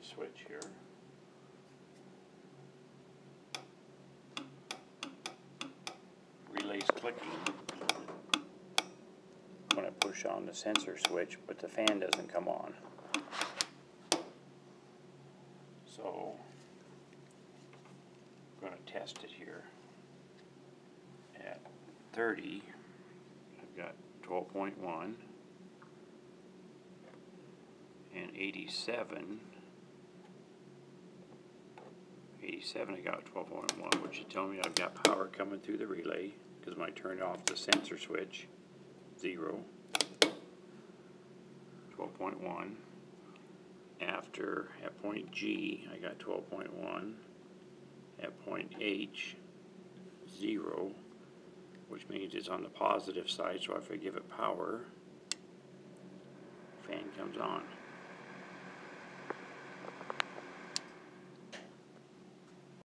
the switch here. Relay's clicking when I push on the sensor switch, but the fan doesn't come on. So, I'm gonna test it here. At thirty, I've got twelve point one. Eighty-seven. Eighty-seven, I got twelve point one, which is telling me I've got power coming through the relay, cause when I turn off the sensor switch, zero. Twelve point one. After, at point G, I got twelve point one. At point H, zero, which means it's on the positive side, so if I give it power, fan comes on.